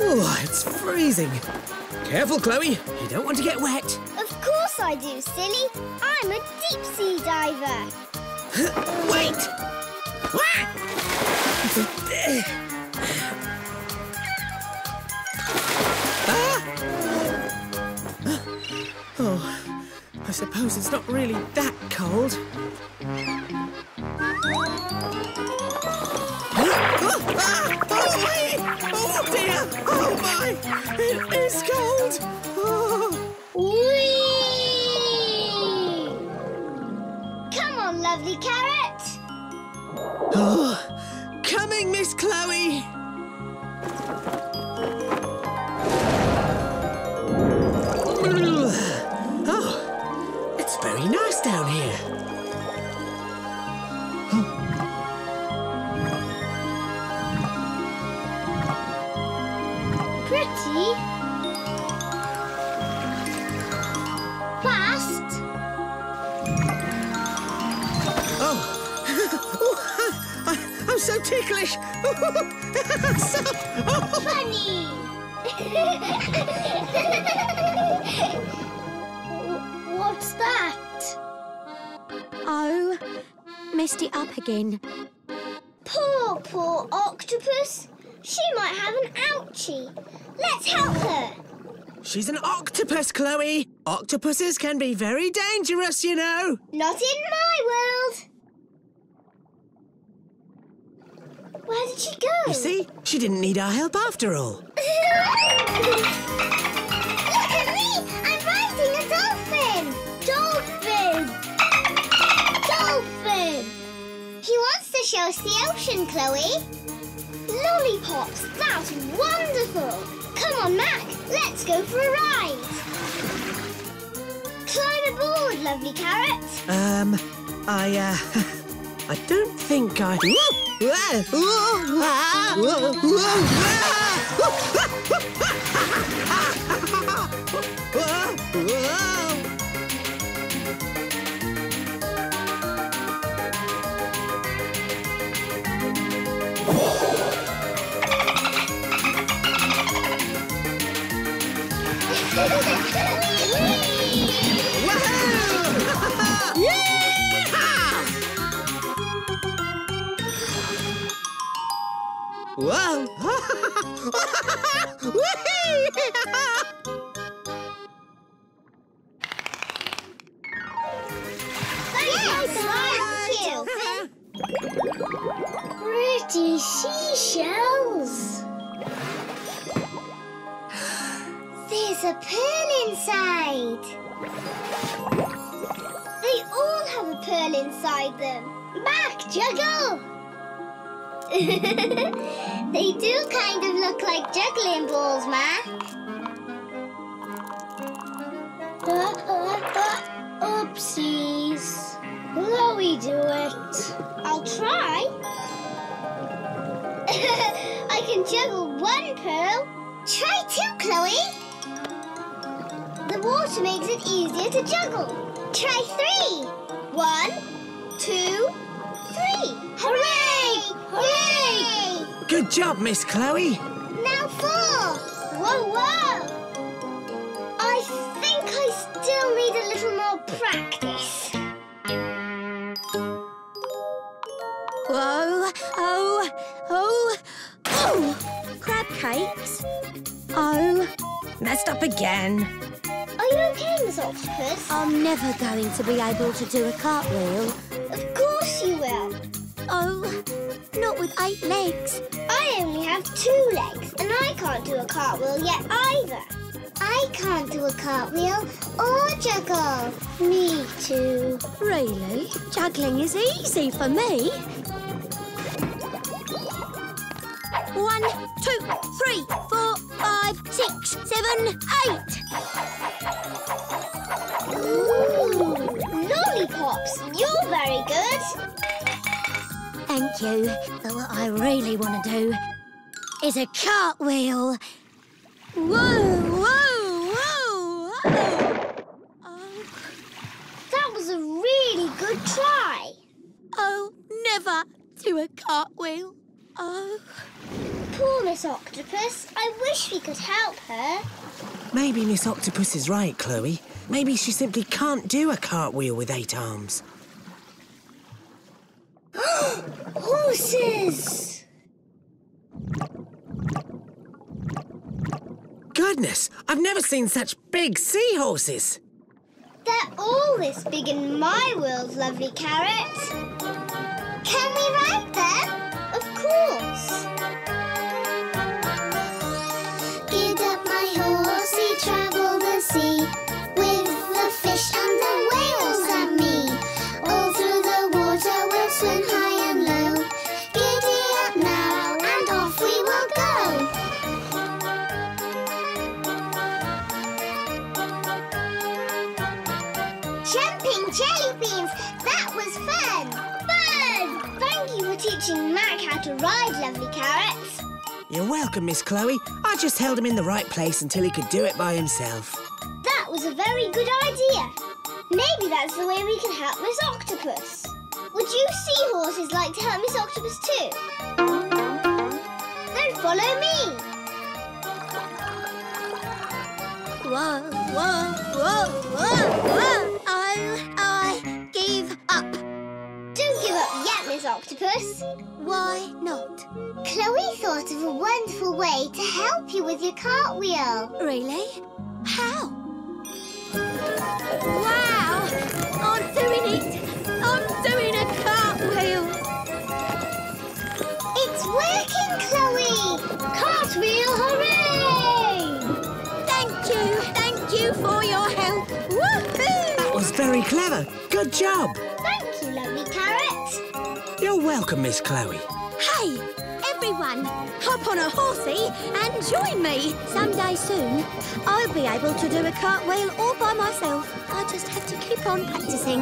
Oh, it's freezing. Careful, Chloe. You don't want to get wet. Of course I do, silly. I'm a deep sea diver. Wait! Ah! Oh, I suppose it's not really that cold. On, lovely carrot. Oh, coming, Miss Chloe! Oh, it's very nice down here. Oh I, I'm so ticklish. so, oh. Funny. What's that? Oh, messed it up again. Poor, poor octopus. She might have an ouchie. Let's help her. She's an octopus, Chloe. Octopuses can be very dangerous, you know. Not in my world. Where did she go? You see, she didn't need our help after all. Look at me! I'm riding a dolphin! Dolphin! Dolphin! He wants to show us the ocean, Chloe. Lollipops, that's wonderful! Come on, Mac, let's go for a ride. Climb aboard, lovely carrot. Um, I, uh, I don't think I. Whoa! You. Pretty seashells. There's a pearl inside. They all have a pearl inside them. Back, Juggle! they do kind of look like juggling balls, Mac. Uh, uh, uh, oopsies. Chloe, do it. I'll try. I can juggle one pearl. Try two, Chloe. The water makes it easier to juggle. Try three. One, two, three. Hooray! Hooray! Good job, Miss Chloe. Now four. Whoa, whoa. I think I still need a little more practice. Whoa, oh, oh, oh! Crab cakes. Oh, Messed up again. Are you okay, Miss Octopus? I'm never going to be able to do a cartwheel. With eight legs. I only have two legs, and I can't do a cartwheel yet either. I can't do a cartwheel or juggle. Me too. Really? Juggling is easy for me. One, two, three, four, five, six, seven, eight. Ooh, lollipops, you're very good. Thank you. But what I really want to do is a cartwheel. Whoa, whoa, whoa. Oh, That was a really good try. oh, never do a cartwheel. Oh. Poor Miss Octopus. I wish we could help her. Maybe Miss Octopus is right, Chloe. Maybe she simply can't do a cartwheel with eight arms. Horses! Goodness, I've never seen such big seahorses. They're all this big in my world, lovely carrot. Can we ride them? Of course. Jumping jelly beans! That was fun! Fun! Thank you for teaching Mac how to ride, lovely carrots. You're welcome, Miss Chloe. I just held him in the right place until he could do it by himself. That was a very good idea. Maybe that's the way we can help Miss Octopus. Would you seahorses like to help Miss Octopus too? Then follow me. Whoa, whoa, whoa, Octopus. Why not? Chloe thought of a wonderful way to help you with your cartwheel. Really? How? Wow! I'm doing it! I'm doing a cartwheel! It's working, Chloe! Cartwheel, hooray! Thank you! Thank you for your help! Woohoo! That was very clever. Good job. Thank you, lovely carrot. You're welcome, Miss Chloe. Hey, everyone, hop on a horsey and join me. Someday soon, I'll be able to do a cartwheel all by myself. I just have to keep on practicing.